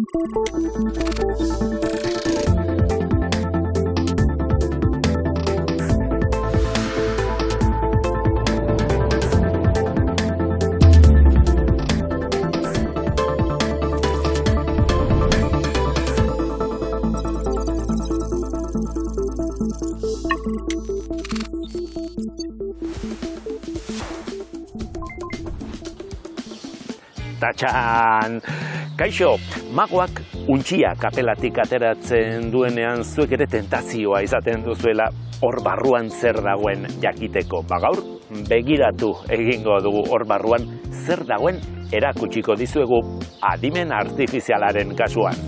大家。Ta-chan. Kaixo, magoak untxia kapelatik ateratzen duenean zuek ere tentazioa izaten duzuela hor barruan zer dagoen jakiteko. Ba gaur, begiratu egingo dugu hor barruan zer dagoen erakutsiko dizuegu adimen artifizialaren kasuan.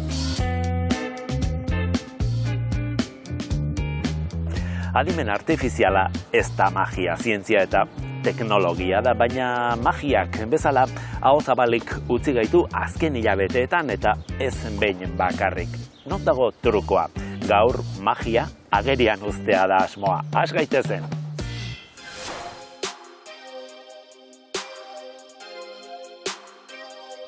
Adimen artifiziala ez da magia, zientzia eta teknologia da, baina magiak bezala hau zabalik utzi gaitu azken hilabeteetan eta ez behin bakarrik. Not dago trukoa, gaur magia agerian ustea da asmoa. Has gaitezen!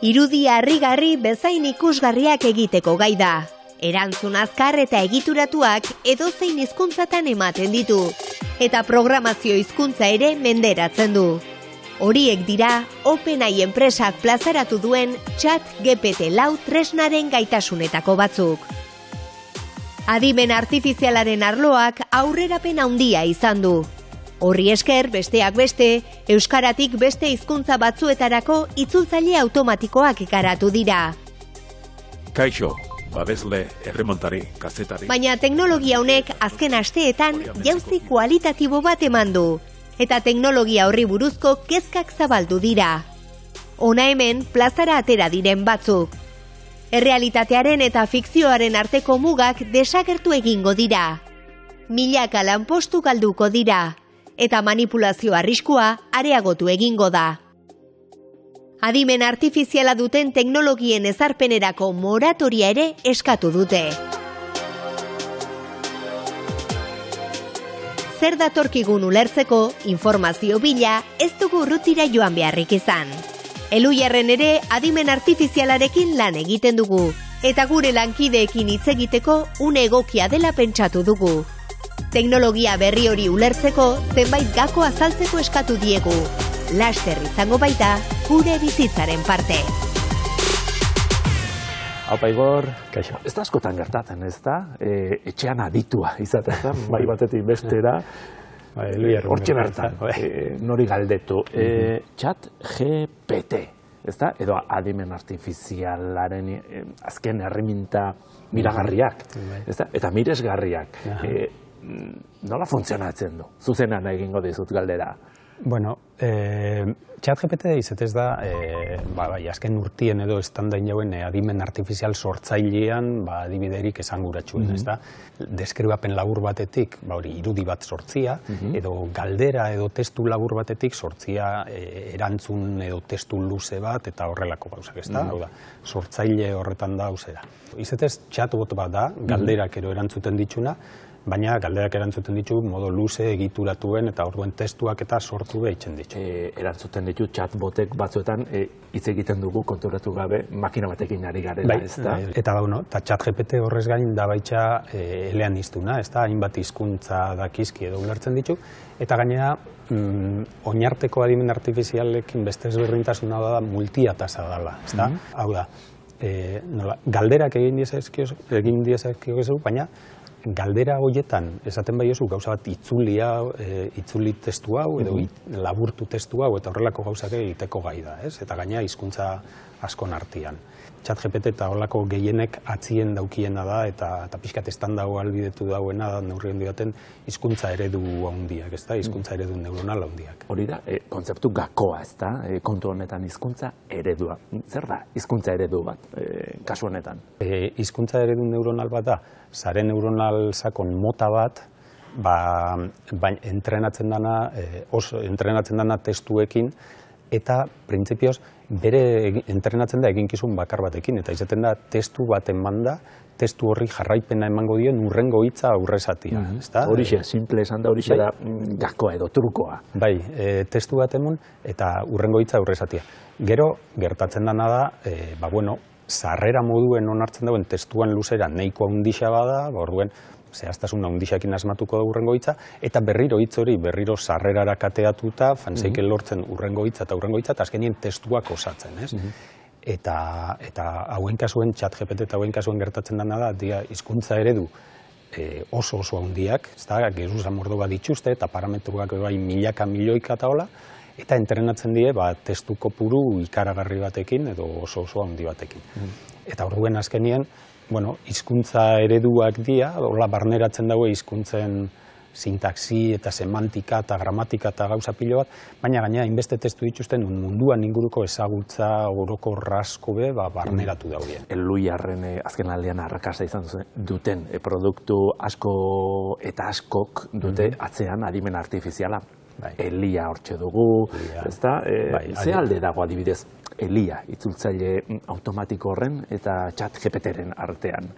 Irudi harrigarri bezain ikusgarriak egiteko gai da. Erantzun azkar eta egituratuak edozein hizkuntzatan ematen ditu eta programazio hizkuntza ere menderatzen du. Horiek dira OpenAI enpresak plazaratu duen chat GPT lau tresnaren gaitasunetako batzuk. Adimen artifizialaren arloak aurrerapen handia izan du. Horri esker besteak beste, euskaratik beste hizkuntza batzuetarako itzultzaile automatikoak ikaratu dira. Kaixo, babesle erremontari kazetari. Baina teknologia honek azken asteetan jauzi kualitatibo bat eman du eta teknologia horri buruzko kezkak zabaldu dira. Ona hemen plazara atera diren batzuk. Errealitatearen eta fikzioaren arteko mugak desagertu egingo dira. Milaka lanpostu galduko dira eta manipulazio arriskua areagotu egingo da. Adimen artifiziala duten teknologien ezarpenerako moratoria ere eskatu dute. zer datorkigun ulertzeko informazio bila ez dugu urrutira joan beharrik izan. Eluiarren ere adimen artifizialarekin lan egiten dugu eta gure lankideekin hitz egiteko une egokia dela pentsatu dugu. Teknologia berri hori ulertzeko zenbait gako azaltzeko eskatu diegu. Laster izango baita gure bizitzaren parte. Haupa Igor, kaixo. Ez da askotan gertatzen, ez da? E, etxean aditua izaten da, bai batetik bestera. Bai, Hortxe bertan, e, nori galdetu. E, chat GPT, ez da? Edo adimen artifizialaren e, azken herriminta miragarriak, ez da? Eta miresgarriak. E, nola funtzionatzen du? Zuzenan egingo dizut galdera. Bueno, eh, chat GPT izetez da, eh, ba, bai, azken urtien edo estandain jauen eh, adimen artifizial sortzailean ba, adibiderik esan guratxuen, ez da? Deskribapen labur batetik, ba, hori, irudi bat sortzia, edo galdera edo testu labur batetik sortzia eh, erantzun edo testu luze bat eta horrelako gauzak, ez da? Hau da, sortzaile horretan da, da. Izetez, chatbot bat da, galderak ero erantzuten ditxuna, baina galderak erantzuten ditu modo luze egituratuen eta orduen testuak eta sortu behitzen ditu. E, erantzuten ditu chatbotek batzuetan e, hitz egiten dugu konturatu gabe makina batekin ari garela, bai, ez da? Bai, eta bueno, eta chat GPT horrez gain da baitxa e, elean iztuna, ez da, hainbat hizkuntza dakizki edo ulertzen ditu, eta gainera mm, oinarteko adimen artifizialekin beste ezberdintasuna da multiatasa dela, ez da? Hau da, e, nola, galderak egin diezazkio, egin diezazkio baina galdera hoietan esaten bai gauza bat itzuli hau, e, itzuli testu hau edo laburtu testu hau eta horrelako gauzak egiteko gai da, ez? Eta gaina hizkuntza askon artean. Chat GPT eta horrelako gehienek atzien daukiena da eta eta pixkat estandago albidetu dauena da neurri handi hizkuntza eredu handiak, ez da? Hizkuntza eredu neuronal handiak. Hori da, e, kontzeptu gakoa, ez da? E, kontu honetan hizkuntza eredua. Zer da hizkuntza eredu bat e, kasu honetan? Hizkuntza eredu neuronal bat da, sare neuronal sakon mota bat, ba, bain, entrenatzen dana, e, oso entrenatzen dana testuekin, eta printzipioz bere entrenatzen da eginkizun bakar batekin, eta izaten da testu bat manda, testu horri jarraipena emango dio urrengo hitza aurrezatia. Mm -hmm. Horixe, simple esan da horixe bai. da mm, gakoa edo trukoa. Bai, e, testu bat emun eta urrengo hitza aurrezatia. Gero, gertatzen dana da, e, ba bueno, sarrera moduen onartzen dauen testuan luzera nahiko handixa bada, ba, orduen, zehaztasun handixakin asmatuko da urrengo hitza, eta berriro hitz hori, berriro sarrerara kateatuta, fanzeike Mhm. lortzen urrengo hitza eta urrengo hitza, eta azkenien testuak osatzen, ez? Mhm. Eta, eta hauen kasuen, txat GPT eta hauen kasuen gertatzen dena da, dia hizkuntza eredu e, oso oso handiak, ez da, geruza mordo bat dituzte, eta parametruak ere bai milaka milioika eta hola, eta entrenatzen die, ba, testu kopuru ikaragarri batekin, edo oso oso handi batekin. Eta orduen azkenien, bueno, hizkuntza ereduak dira, hola barneratzen dago hizkuntzen sintaxi eta semantika eta gramatika eta gauza pilo bat, baina gaina hainbeste testu dituzten munduan inguruko ezagutza oroko rasko be, ba, barneratu daude. Eluiarren eh, azken aldean arrakasta izan duten eh, produktu asko eta askok dute atzean adimen artifiziala. Bai. Elia hortxe dugu, ezta? E, Bai, ze alde dago adibidez Elia, itzultzaile mm, automatiko horren eta chat GPT-ren artean.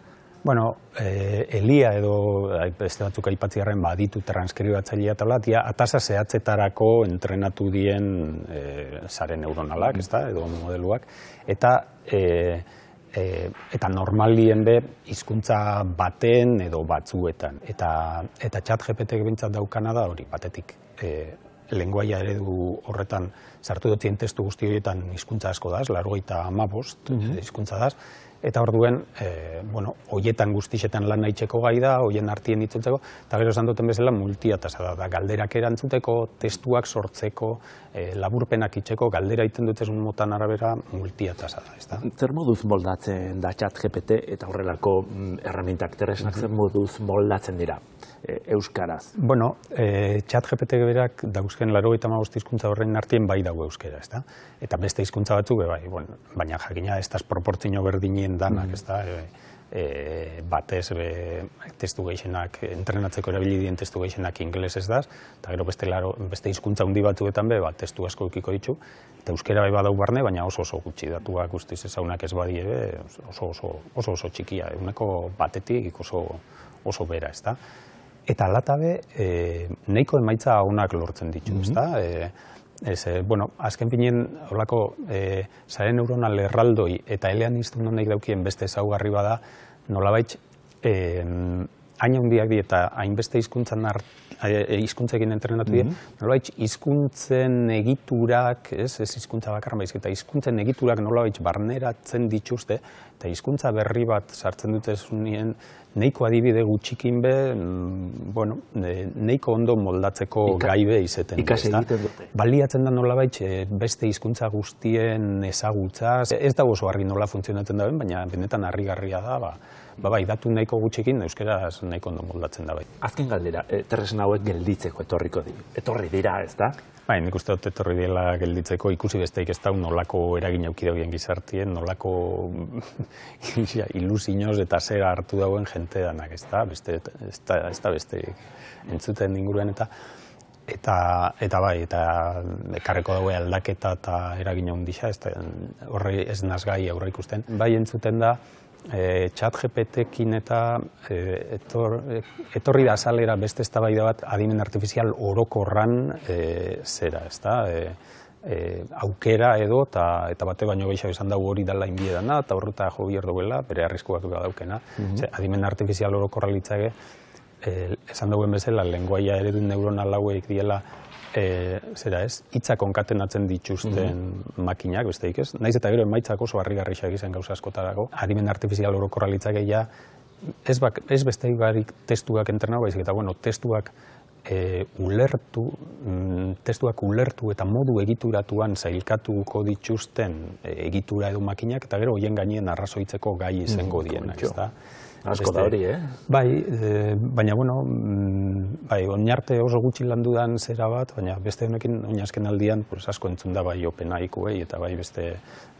Bueno, eh, Elia edo beste batzuk aipatziarren baditu transkribatzailea eta hola, dia atasa zehatzetarako entrenatu dien eh, sare neuronalak, ezta, edo modeluak, eta eh, eh, eta normalien be hizkuntza baten edo batzuetan. Eta, eta chat GPT bintzat daukana da hori, batetik eh, lenguaia eredu horretan sartu dutzien testu guzti horietan hizkuntza asko daz, largoita amabost hizkuntza daz, eta orduen, e, bueno, hoietan guztixetan lan nahitxeko gai da, hoien artien itzultzeko, eta gero esan duten bezala multiatasa da, da galderak erantzuteko, testuak sortzeko, e, laburpenak itxeko, galdera iten dutezun motan arabera multiatasa da, ez da? Zer moduz moldatzen da chat GPT eta horrelako mm, erramintak tresnak zer moduz moldatzen dira e, euskaraz? Bueno, e, chat GPT berak dauzken laro eta hizkuntza horren artien bai dago euskera, ezta? Eta beste hizkuntza batzuk, bai, bueno, baina jakina ez da proportzio berdinien danak, ezta? E, e, batez be, testu gehienak, entrenatzeko erabili dien testu gehienak ingelesez daz, eta gero beste, laro, beste hizkuntza handi batzuetan be, bat testu asko ikiko ditu, eta euskera bai badau barne, baina oso oso gutxi datuak guztiz ezaunak ez badie be, oso oso, oso, oso txikia, eguneko batetik oso, oso bera, ezta? Eta alatabe, e, nahiko emaitza onak lortzen ditu, ezta? E, ez, e, bueno, azken finien, holako, e, sare neuronal erraldoi eta elean iztun honek daukien beste ezaugarri bada, nolabait, e, hain handiak di eta hainbeste hizkuntzan art, e, hizkuntzekin entrenatu die, nolabait hizkuntzen egiturak, ez, ez hizkuntza bakarra baizik, eta hizkuntzen egiturak nolabait barneratzen dituzte, eta hizkuntza berri bat sartzen dute zunien, nahiko adibide gutxikin be, mm, bueno, e, nahiko ondo moldatzeko Ika- gaibe izeten. ikasi egiten dute. Baliatzen da nolabait e, beste hizkuntza guztien ezagutza. Ez da oso argi nola funtzionatzen dauen, baina benetan harrigarria da, ba, ba bai, datu nahiko gutxikin euskeraz nahiko ondo moldatzen da bai. Azken galdera, e, tresna hauek gelditzeko etorriko di. Etorri dira, ez da? Bai, nik uste dut etorri dela gelditzeko ikusi besteik ez da nolako eragin auki dauen gizartien, nolako ilusinoz eta zer hartu dauen jente danak, ez da, beste, ez da, ez da beste entzuten inguruen eta eta, eta bai, eta ekarreko daue aldaketa eta eragin handia, ez da, horre ez nazgai aurre ikusten. Bai entzuten da, e, chat GPT-kin eta e, etor, etorri da azalera beste eztabaida bat adimen artifizial orokorran e, zera, ez da? E, e, aukera edo eta eta bate baino gehiago izan dago hori dela inbiedana eta horreta jo bier duela bere arriskuak daukena. Ze, adimen artifizial orokorra litzake e, esan dauen bezala lenguaia eredu neuronal hauek diela e, zera ez, hitza konkatenatzen dituzten makinak, besteik ez. Naiz eta gero emaitzak oso harrigarrixak izan gauza askotarako. Adimen artifizial orokorra litzake ja, ez, bak, ez besteik barik testuak entrenatu baizik, eta bueno, testuak e, ulertu, mm, testuak ulertu eta modu egituratuan zailkatuko dituzten e, egitura edo makinak, eta gero hoien gainien arrazoitzeko gai izango dienak, kontxo. ez da? Asko da hori, eh? Bai, e, baina bueno, mm, bai, oinarte oso gutxi landudan zera bat, baina beste honekin oinazken aldian pues, asko entzun da bai OpenAI-kuei eta bai beste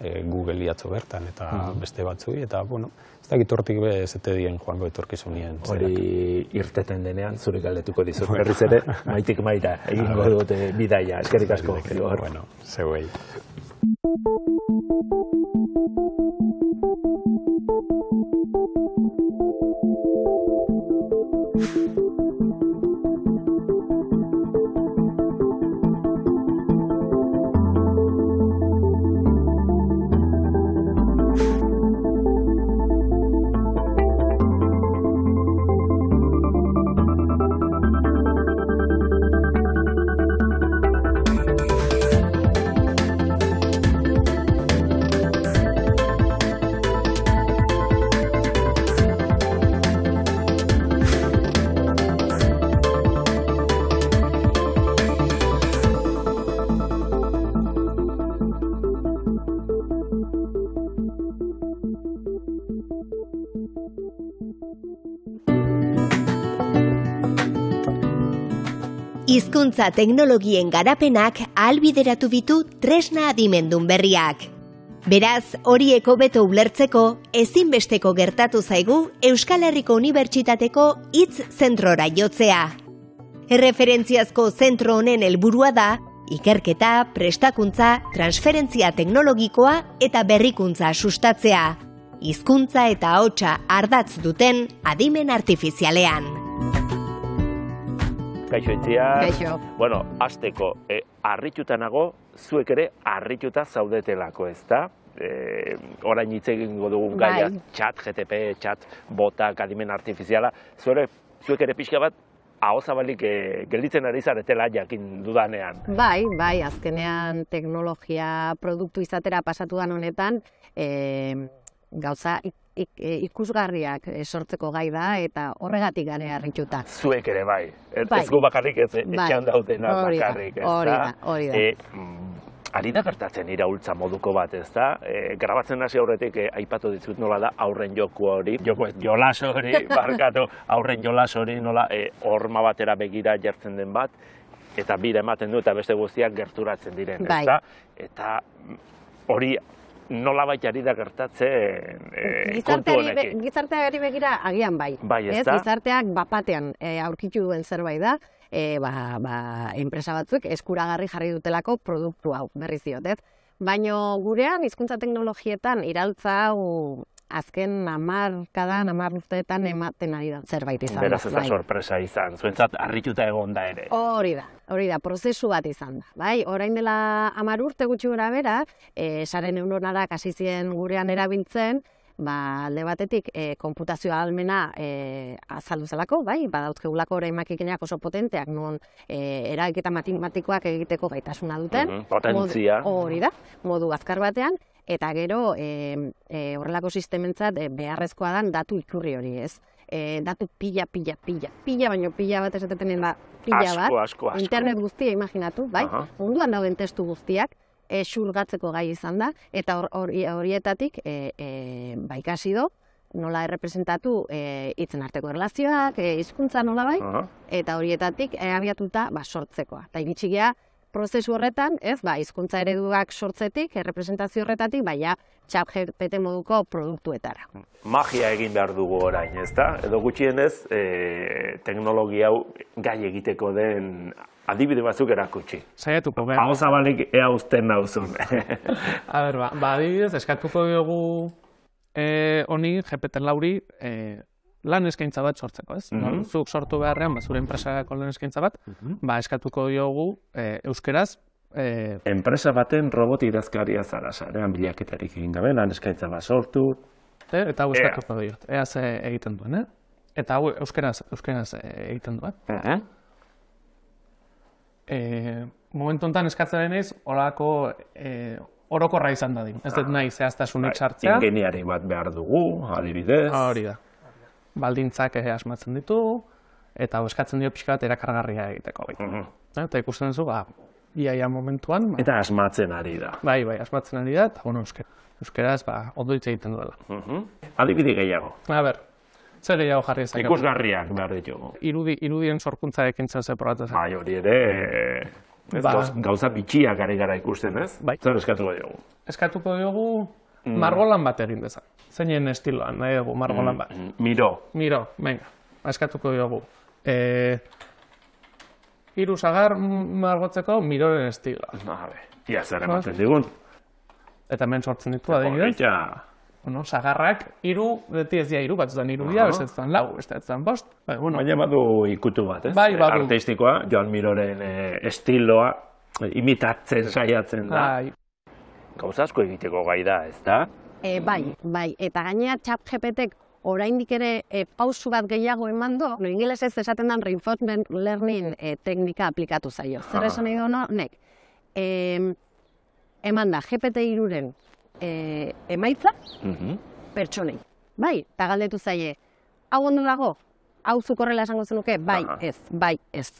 e, Google iatzo bertan eta beste batzui, eta bueno, ez dakit hortik be zete dien joango etorkizunien. Hori irteten denean zure galdetuko dizut. Berriz ere, maitik maira, egingo dute bidaia. Eskerrik asko. Bueno, zeuei. Hizkuntza teknologien garapenak ahalbideratu bitu tresna adimendun berriak. Beraz, horieko beto ulertzeko, ezinbesteko gertatu zaigu Euskal Herriko Unibertsitateko hitz zentrora jotzea. Erreferentziazko zentro honen helburua da, ikerketa, prestakuntza, transferentzia teknologikoa eta berrikuntza sustatzea. Hizkuntza eta ahotsa ardatz duten adimen artifizialean. Kaixo itzia. Kaixo. Bueno, azteko, e, arrituta nago, zuek ere arrituta zaudetelako, ezta? E, orain hitz egingo dugun Bai. gaia, chat, GTP, chat, botak, adimen artifiziala, zuere, zuek ere pixka bat, aho zabalik e, gelditzen ari zaretela jakin dudanean. Bai, bai, azkenean teknologia produktu izatera pasatu dan honetan, e, gauza ik, e, ikusgarriak e, sortzeko gai da eta horregatik gare harrituta. Zuek ere bai, ez, Bai. ez gu bakarrik ez, Bai. etxean daudena Hori da, bakarrik, ez hori da, hori da. E, mm, ari da gertatzen iraultza moduko bat, ez da? E, grabatzen hasi aurretik e, aipatu dizut nola da aurren joku hori, joko ez, jolas hori, barkatu, aurren jolas hori nola e, horma batera begira jartzen den bat, eta bira ematen du eta beste guztiak gerturatzen diren, ez Bai. da? Eta mm, hori nola ari da gertatzen e, kontu honekin. gizarteari begira agian bai. Bai, ez ez gizarteak bapatean e, aurkitu duen zerbait da, e, ba, ba, enpresa batzuk eskuragarri jarri dutelako produktu hau, berriz diot, ez? Baina gurean, hizkuntza teknologietan, iraultza hau azken hamarkadan, hamar urteetan ematen ari da zerbait izan Beraz ez da bai. sorpresa izan, zuentzat harrituta egon da ere. Hori da, hori da, prozesu bat izan da. Bai, orain dela hamar urte gutxi gora bera, e, saren neuronarak hasi ziren gurean erabiltzen, ba, alde batetik e, konputazio ahalmena e, azaldu zelako, bai, badauzkegulako orain makikenak oso potenteak, non e, eragiketa matematikoak egiteko gaitasuna duten. Mhm, potentzia. Modu, hori da, modu azkar batean, eta gero e, e, horrelako sistementzat e, beharrezkoa dan datu ikurri hori, ez? E, datu pila, pila, pila, pila, baino pila bat esatenen da pila Asko, bat. asko, asko. Internet guztia imaginatu, bai? Aha. Munduan dauden testu guztiak, e, xulgatzeko gai izan da, eta hor- hori- horietatik e, e, ba, ikasi do, nola errepresentatu e, hitzen arteko erlazioak, e, hizkuntza nola bai, Aha. eta horietatik e, abiatuta ba, sortzekoa. Eta iritsi gea prozesu horretan, ez, ba, hizkuntza ereduak sortzetik, errepresentazio horretatik, baina txap GPT moduko produktuetara. Magia egin behar dugu orain, ezta? Edo gutxienez, e, teknologia hau gai egiteko den adibide batzuk erakutsi. Saiatuko, behar. Hau zabalik ea usten nauzun. A ber, ba, ba, adibidez, eskatuko diogu eh, honi, GPT lauri, eh, lan eskaintza bat sortzeko, ez? Mhm. Zuk sortu beharrean, ba, zure enpresako lan eskaintza bat, ba, eskatuko diogu eh, euskeraz, eh, Enpresa baten robot idazkaria zara zarean bilaketarik egin gabe, lan eskaintza bat sortu. e, eta hau eskatuko diot. Ea ze egiten duen, eh? Eta hau euskeraz, euskeraz eh, egiten duen. Uh E, momentu honetan eskatzen denez, horako e, orokorra izan dadin. Ez dut nahi zehaztasunik sartzea. Ingeniari bat behar dugu, adibidez. Hori da. Baldintzak eh, asmatzen ditu, eta eskatzen dio pixka bat erakargarria egiteko. Mhm. Eta ikusten duzu, ba, iaia momentuan, ba, Eta asmatzen ari da. bai, bai, asmatzen ari da, eta, bueno, euskera. Euskeraz, ba, ondo hitz egiten duela. Mhm. Adibide gehiago. A ber, zer gehiago jarri ezakatu? Ikusgarriak behar ditugu. Irudi, irudien sorkuntza ekintzen ze probatzen. Bai, hori ere, Ba. gauz- gauza bitxiak ari gara ikusten, ez? Bai. Zer eskatuko diogu? Eskatuko diogu margolan bat egin dezan. Zeinen estiloan, nahi dugu margolan bat. Mm, Miro. Miro, venga, eskatuko diogu. E, hiru sagar mm, margotzeko miroren estiloa. A ber, ia zer ematen digun. Eta hemen sortzen ditu adibidez. Horretxa, Bueno, sagarrak hiru, beti ez dira hiru, batzutan hiru dira, Aha. beste batzutan lau, beste bost. Bai, bueno, baina badu ikutu bat, ez? Bai, badu. Artistikoa, Joan Miroren eh, estiloa eh, imitatzen saiatzen da. bai, Gauza asko egiteko gai da, ez da? E, bai, bai, eta gainera txap GPTek oraindik ere e, pausu bat gehiago eman do, no, ingelesez esaten den reinforcement learning e, teknika aplikatu zaio. Zer Aha. esan nahi du honek? E, eman da GPT iruren e, emaitza Mhm. pertsonei. Bai, eta galdetu zaie, hau ondo dago? Hau zuk horrela esango zenuke? Bai, Aha. ez, bai, ez.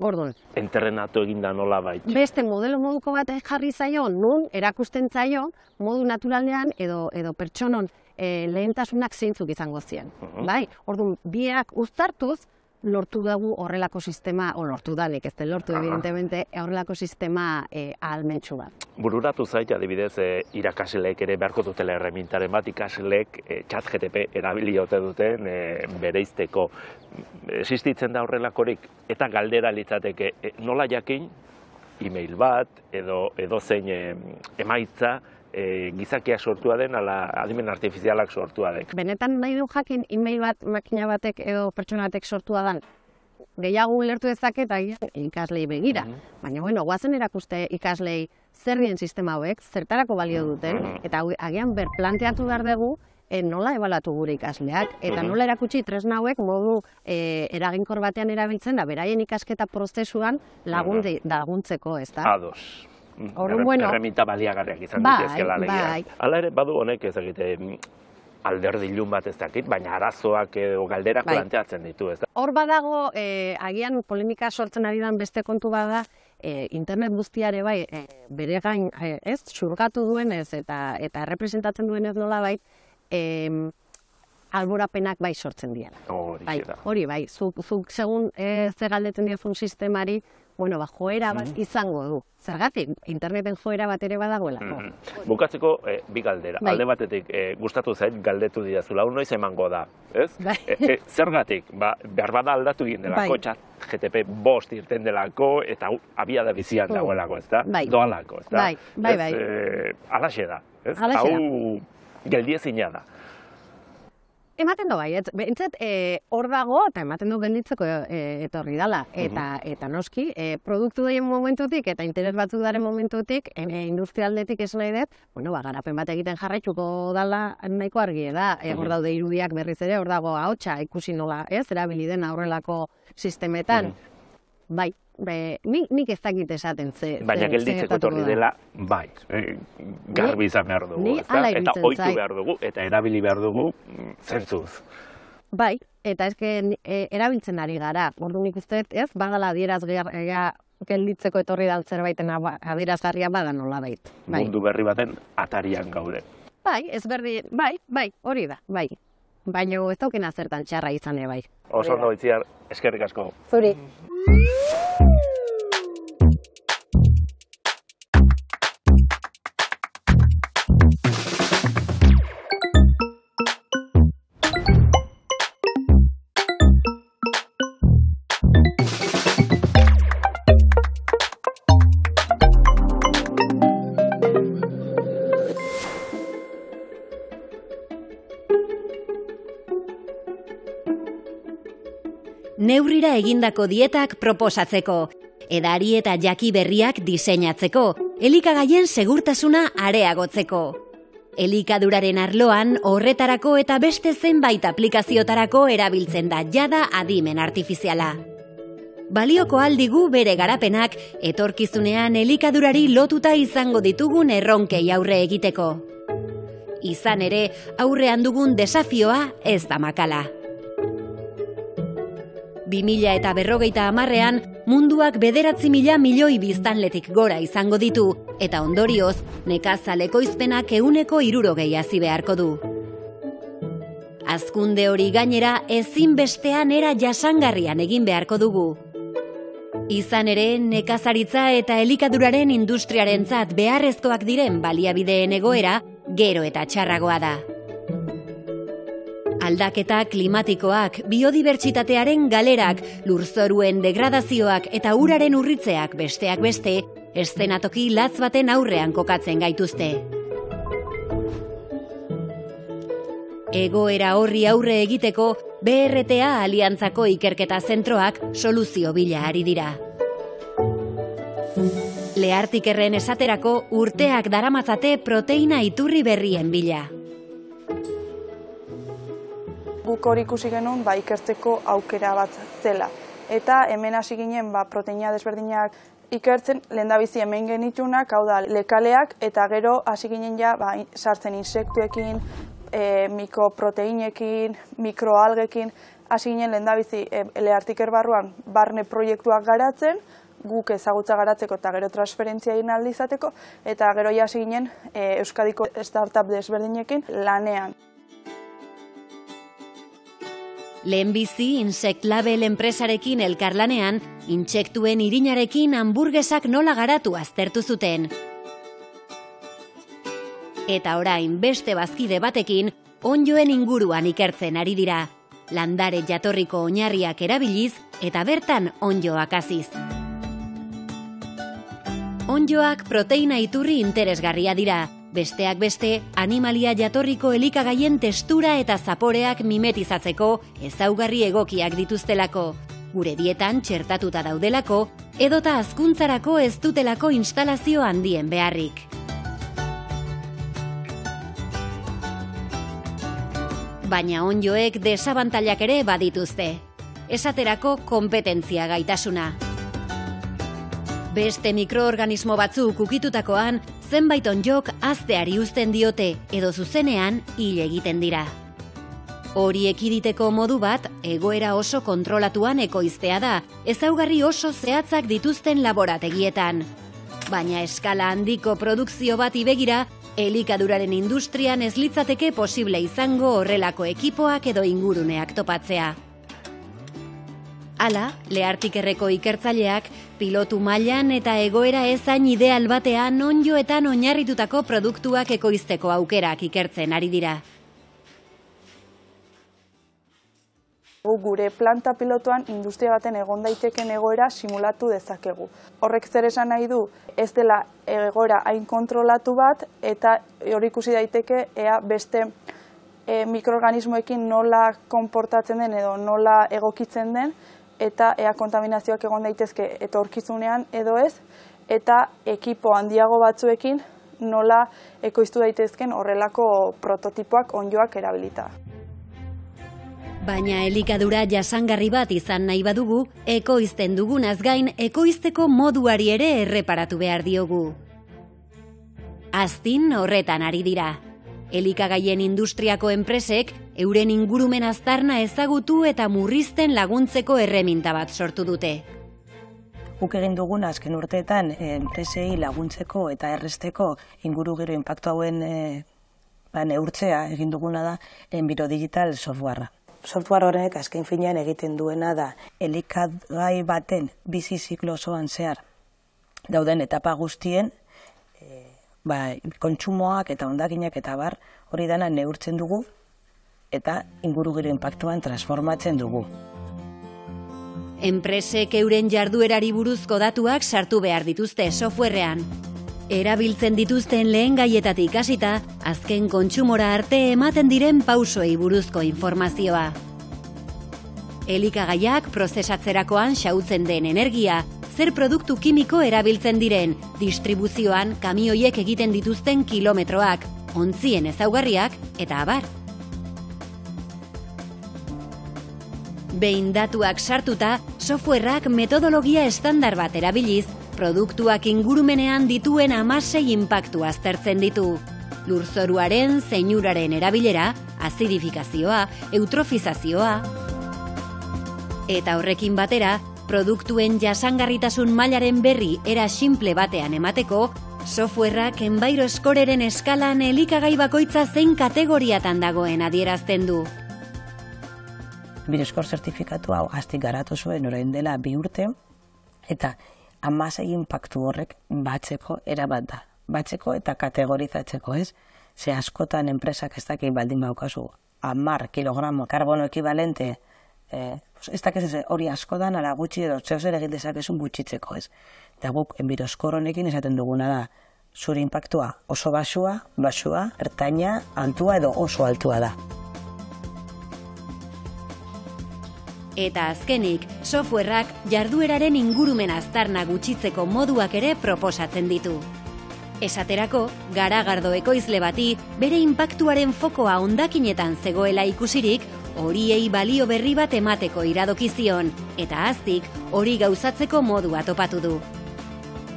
Gordon, Entrenatu eginda nola bait. beste modelo moduko bat jarri zaio, nun erakusten zaio modu naturalean edo edo pertsonon e, lehentasunak zeintzuk izango zien. Mhm. Bai, orduan, biak uztartuz, lortu dugu horrelako sistema, o lortu danik, ez da lortu evidentemente, horrelako sistema e, ahalmentsu bat. Bururatu zait, adibidez, e, irakasleek ere beharko dutela erremintaren bat, ikasleek e, chat GTP erabili ote duten e, bereizteko. Existitzen da horrelakorik, eta galdera litzateke, e, nola jakin, e-mail bat, edo, edo zein e, emaitza, e, gizakia sortua den, ala adimen artifizialak sortua den. Benetan nahi du jakin e-mail bat makina batek edo pertsona batek sortua dan, gehiago ulertu dezake eta agian ikaslei begira. Baina bueno, guazen erakuste ikaslei zer dien sistema hauek, zertarako balio duten, eta hau- agian ber planteatu behar dugu e, nola ebalatu gure ikasleak, eta nola erakutsi tresna hauek modu e, eraginkor batean erabiltzen da, beraien ikasketa prozesuan lagunde, laguntzeko, ez da? Ados. Orduan, bueno. Erreminta baliagarriak izan Bai, ditezkela bai. Hala ere, badu honek ez egite alderdi ilun bat ez dakit, baina arazoak edo galderak Bai. planteatzen ditu, ez da? Hor badago, e, agian polemika sortzen ari den beste kontu bada, e, internet guztiare bai, e, bere gain, e, ez, xurgatu duenez eta eta representatzen duenez nola bai, e, alborapenak bai sortzen dira. Hori Bai, hori bai, zuk, zuk segun e, zer galdetzen diozun sistemari, bueno, ba, joera bat izango du. Zergatik, interneten joera bat ere badagoelako. Mhm. Bukatzeko, eh, bi galdera. Bai. Alde batetik, eh, gustatu zait, galdetu didazula, hau noiz emango da, ez? Bai. E, e, zergatik, ba, behar bada aldatu egin delako, Bai. txat GTP bost irten delako, eta hau, abiada bizian Mm. dagoelako, ez da? Bai. Doalako, ez da? Bai, bai, Ez, bai. eh, alaxe da, ez? Halaxe da. hau, geldiezina da. Ematen du bai, ez, behintzat e, hor dago eta ematen du gelditzeko e, etorri dala. Eta, eta noski, e, produktu daien momentutik eta interes batzuk daren momentutik, e, industrialdetik esan nahi dut, bueno, ba, garapen bat egiten jarraituko dala nahiko argi da. E, hor daude irudiak berriz ere, hor dago ahotsa ikusi nola, ez, erabili den aurrelako sistemetan. Bai, be, nik, nik ez dakit esaten ze. Baina ze- ze gelditzeko etorri da. dela, bai, eh, garbi izan behar dugu, ni ez da? hala Eta oitu behar dugu, eta erabili behar dugu, zentzuz. Bai, eta eske e, erabiltzen ari gara. Ordu nik uste ez, badala adierazgarria gelditzeko etorri dal zerbaiten adierazgarria bada nolabait. Bai. Mundu berri baten atarian gaude. bai, ez berdi, bai, bai, hori da, bai. Baina ez daukena zertan txarra izan bai. Oso ondo itziar, eskerrik asko. Zuri. Neurrira egindako dietak proposatzeko, edari eta jaki berriak diseinatzeko, elikagaien segurtasuna areagotzeko. Elikaduraren arloan horretarako eta beste zenbait aplikaziotarako erabiltzen da jada adimen artifiziala. Balioko aldigu bere garapenak etorkizunean elikadurari lotuta izango ditugun erronkei aurre egiteko. Izan ere, aurrean dugun desafioa ez da makala. 2000 eta berrogeita hamarrean, munduak bederatzi mila milioi biztanletik gora izango ditu, eta ondorioz, nekazaleko izpenak euneko irurogei hazi beharko du. Azkunde hori gainera ezinbestean era jasangarrian egin beharko dugu. Izan ere, nekazaritza eta elikaduraren industriarentzat beharrezkoak diren baliabideen egoera, gero eta txarragoa da. Aldaketa klimatikoak, biodibertsitatearen galerak, lurzoruen degradazioak eta uraren urritzeak besteak beste, eszenatoki latz baten aurrean kokatzen gaituzte. Egoera horri aurre egiteko, BRTA Aliantzako Ikerketa Zentroak soluzio bila ari dira. Lehartikerren esaterako urteak daramatzate proteina iturri berrien bila. Guk hori ikusi genuen ba, ikertzeko aukera bat zela. Eta hemen hasi ginen ba, proteina desberdinak ikertzen, lehendabizi hemen genitunak, hau da, lekaleak, eta gero hasi ginen ja ba, sartzen insektuekin, e, mikroproteinekin, mikroalgekin, hasi ginen lehendabizi e, lehartiker barruan barne proiektuak garatzen, guk ezagutza garatzeko eta gero transferentzia egin aldi izateko, eta gero ja hasi ginen e, Euskadiko startup desberdinekin lanean. Lehenbizi Insect Label enpresarekin elkarlanean, intsektuen irinarekin hamburgesak nola garatu aztertu zuten. Eta orain beste bazkide batekin, onjoen inguruan ikertzen ari dira. Landare jatorriko oinarriak erabiliz eta bertan onjoak aziz. Onjoak proteina iturri interesgarria dira, Besteak beste, animalia jatorriko elikagaien testura eta zaporeak mimetizatzeko ezaugarri egokiak dituztelako, gure dietan txertatuta daudelako, edota azkuntzarako ez dutelako instalazio handien beharrik. Baina onjoek desabantailak ere badituzte. Esaterako kompetentzia gaitasuna. Beste mikroorganismo batzuk ukitutakoan, zenbait onjok azteari uzten diote edo zuzenean hil egiten dira. Hori ekiditeko modu bat, egoera oso kontrolatuan ekoiztea da, ezaugarri oso zehatzak dituzten laborategietan. Baina eskala handiko produkzio bat ibegira, elikaduraren industrian ez litzateke posible izango horrelako ekipoak edo inguruneak topatzea. Hala, lehartik erreko ikertzaileak, pilotu mailan eta egoera ezain ideal batean onjoetan oinarritutako produktuak ekoizteko aukerak ikertzen ari dira. Gure planta pilotuan industria baten egon daiteken egoera simulatu dezakegu. Horrek zer esan nahi du, ez dela egoera hain kontrolatu bat eta hori ikusi daiteke ea beste e, mikroorganismoekin nola konportatzen den edo nola egokitzen den, eta ea kontaminazioak egon daitezke etorkizunean edo ez, eta ekipo handiago batzuekin nola ekoiztu daitezken horrelako prototipoak onjoak erabilita. Baina elikadura jasangarri bat izan nahi badugu, ekoizten dugunaz gain ekoizteko moduari ere erreparatu behar diogu. Aztin horretan ari dira. Elikagaien industriako enpresek euren ingurumen aztarna ezagutu eta murrizten laguntzeko erreminta bat sortu dute. Guk egin dugun azken urteetan enpresei laguntzeko eta erresteko inguru gero impactu hauen e, ba, neurtzea egin duguna da Enbiro Digital Softwarea. Software horrek azken finean egiten duena da elikagai baten bizi ziklo osoan zehar dauden etapa guztien ba, kontsumoak eta ondakinak eta bar hori dana neurtzen dugu eta inguru gero impactuan transformatzen dugu. Enpresek euren jarduerari buruzko datuak sartu behar dituzte softwarean. Erabiltzen dituzten lehen gaietatik hasita, azken kontsumora arte ematen diren pausoei buruzko informazioa. Elikagaiak prozesatzerakoan xautzen den energia, zer produktu kimiko erabiltzen diren, distribuzioan kamioiek egiten dituzten kilometroak, ontzien ezaugarriak eta abar. Behin datuak sartuta, softwareak metodologia estandar bat erabiliz, produktuak ingurumenean dituen amasei impactu aztertzen ditu. Lurzoruaren, zeinuraren erabilera, azidifikazioa, eutrofizazioa... Eta horrekin batera, produktuen jasangarritasun mailaren berri era simple batean emateko, softwareak enbairo eskoreren eskalan elikagai bakoitza zein kategoriatan dagoen adierazten du. Bireskor zertifikatu hau aztik garatu zuen orain dela bi urte, eta amasei impactu horrek batzeko erabat da. Batzeko eta kategorizatzeko ez, ze askotan enpresak ez dakit baldin baukazu, amar kilogramo karbono ekibalente eh, ez dakiz hori asko da, nara gutxi edo zeu zer egin dezakezun gutxitzeko, ez. Eta guk, enbiroskor honekin esaten duguna da, zure impactua oso basua, basua, ertaina, antua edo oso altua da. Eta azkenik, softwareak jardueraren ingurumen aztarna gutxitzeko moduak ere proposatzen ditu. Esaterako, garagardo ekoizle bati bere inpaktuaren fokoa ondakinetan zegoela ikusirik, horiei balio berri bat emateko iradokizion, eta aztik hori gauzatzeko modua topatu du.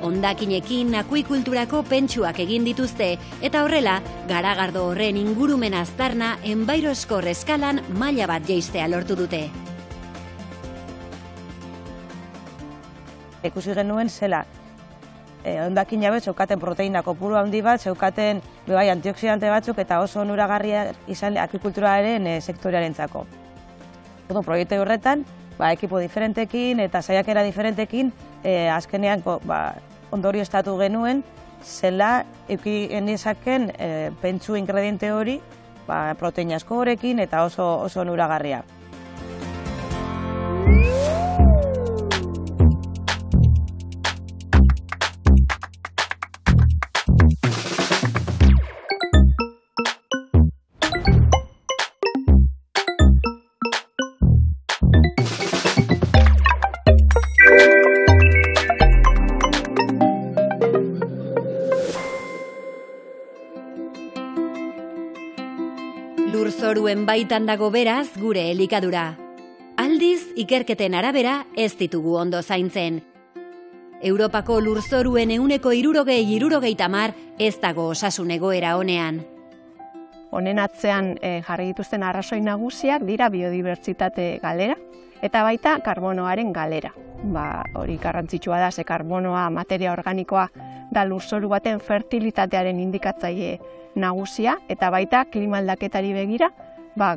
Ondakinekin akuikulturako pentsuak egin dituzte, eta horrela, garagardo horren ingurumen aztarna enbairo eskor eskalan maila bat jeistea lortu dute. Ikusi genuen zela, eh, ondakina bet, zeukaten proteina kopuru handi bat, zeukaten bebai antioksidante batzuk eta oso onuragarria izan akikulturaren eh, sektorearen zako. Ordu, proiektu horretan, ba, ekipo diferentekin eta saiakera diferentekin, e, azkenean ba, ondorio estatu genuen, zela eki enizaken e, pentsu ingrediente hori ba, proteina asko horrekin eta oso, oso nuragarria. Lurzoruen baitan dago beraz gure elikadura. Aldiz, ikerketen arabera ez ditugu ondo zaintzen. Europako lurzoruen euneko irurogei irurogei tamar ez dago osasun egoera honean. Honen atzean e, jarri dituzten arrazoi nagusiak dira biodibertsitate galera eta baita karbonoaren galera. Ba, hori garrantzitsua da, ze karbonoa materia organikoa da lurzoru baten fertilitatearen indikatzaile nagusia eta baita klima aldaketari begira ba,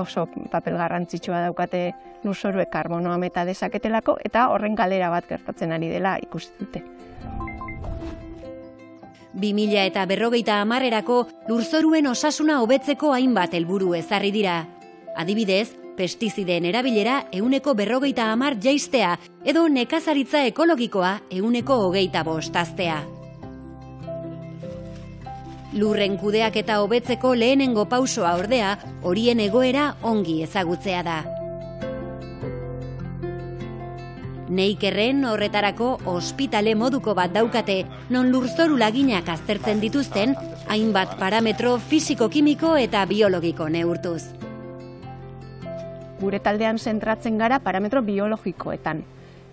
oso papel garrantzitsua daukate lurzoruek karbonoa meta dezaketelako eta horren galera bat gertatzen ari dela ikusi dute. 2000 eta berrogeita amarrerako lurzoruen osasuna hobetzeko hainbat helburu ezarri dira. Adibidez, pestizideen erabilera euneko berrogeita amar jaistea edo nekazaritza ekologikoa euneko hogeita bostaztea. Lurren kudeak eta hobetzeko lehenengo pausoa ordea, horien egoera ongi ezagutzea da. Neikerren horretarako ospitale moduko bat daukate, non lurzoru laginak aztertzen dituzten, hainbat parametro fisiko-kimiko eta biologiko neurtuz. Gure taldean zentratzen gara parametro biologikoetan.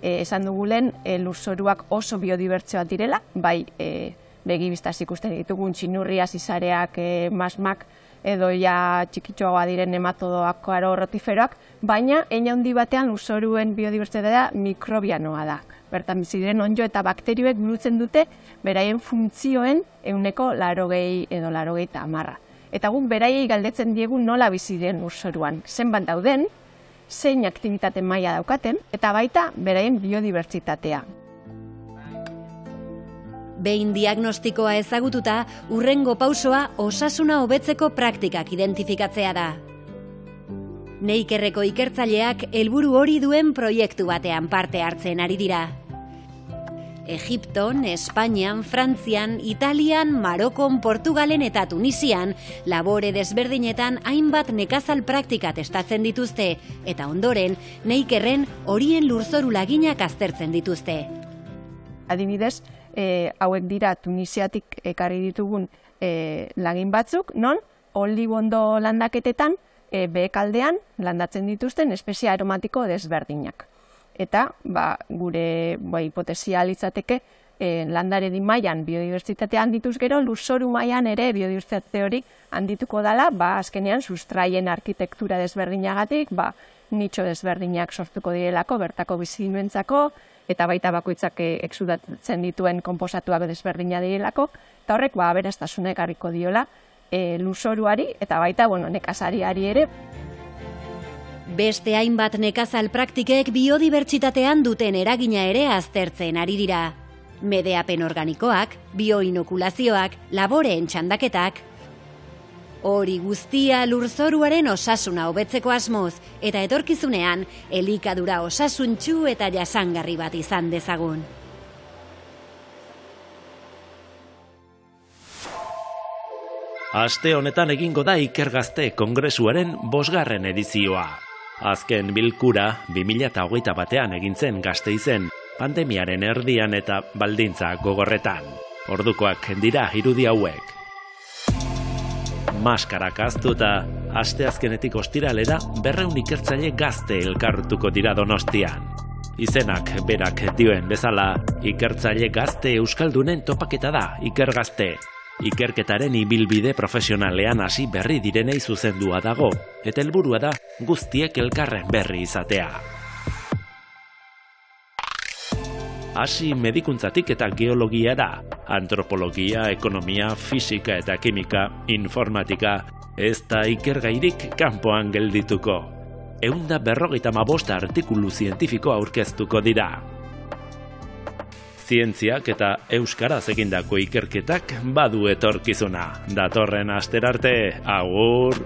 E, esan dugulen, e, lurzoruak oso biodibertsioa direla, bai e, begibistaz ikusten ditugun txinurria, zizareak, e, masmak, edo ja txikitxoagoa diren nematodoak aro rotiferoak, baina eina handi batean luzoruen biodibertsitatea mikrobianoa da. Bertan bizi diren onjo eta bakterioek burutzen dute beraien funtzioen euneko larogei edo larogei eta amarra. Eta guk beraiei galdetzen diegu nola bizi diren lurzoruan. Zenbat dauden, zein aktivitate maila daukaten, eta baita beraien biodibertsitatea. Behin diagnostikoa ezagututa, urrengo pausoa osasuna hobetzeko praktikak identifikatzea da. Neikerreko ikertzaileak helburu hori duen proiektu batean parte hartzen ari dira. Egipton, Espainian, Frantzian, Italian, Marokon, Portugalen eta Tunisian labore desberdinetan hainbat nekazal praktika testatzen dituzte eta ondoren neikerren horien lurzoru laginak aztertzen dituzte. Adibidez, e, hauek dira Tunisiatik ekarri ditugun e, lagin batzuk, non olibondo landaketetan e, behekaldean landatzen dituzten espezie aromatiko desberdinak. Eta ba, gure ba, hipotesia litzateke e, landare di mailan biodibertsitatea handituz gero, lurzoru mailan ere biodibertsitate hori handituko dala, ba, azkenean sustraien arkitektura desberdinagatik, ba, nitxo desberdinak sortuko direlako, bertako bizinuentzako, eta baita bakoitzak exudatzen dituen konposatua desberdina direlako, eta horrek ba, aberastasunek harriko diola e, lusoruari eta baita bueno, nekazariari ere. Beste hainbat nekazal praktikek biodibertsitatean duten eragina ere aztertzen ari dira. Medeapen organikoak, bioinokulazioak, laboreen txandaketak, Hori guztia lurzoruaren osasuna hobetzeko asmoz eta etorkizunean elikadura osasuntxu eta jasangarri bat izan dezagun. Aste honetan egingo da ikergazte kongresuaren bosgarren edizioa. Azken bilkura 2008 batean egintzen gazte izen, pandemiaren erdian eta baldintza gogorretan. Ordukoak dira irudi hauek maskara kaztu eta aste azkenetik ostiralera berreun ikertzaile gazte elkartuko dira donostian. Izenak berak dioen bezala, ikertzaile gazte euskaldunen topaketa da ikergazte. Ikerketaren ibilbide profesionalean hasi berri direnei zuzendua dago, eta helburua da guztiek elkarren berri izatea. Hasi medikuntzatik eta geologia da. Antropologia, ekonomia, fisika eta kimika, informatika, ez da ikergairik kanpoan geldituko. eunda berrogeita mabosta artikulu zientifiko aurkeztuko dira. Zientziak eta Euskaraz egindako ikerketak badu etorkizuna. Datorren asterarte, agur!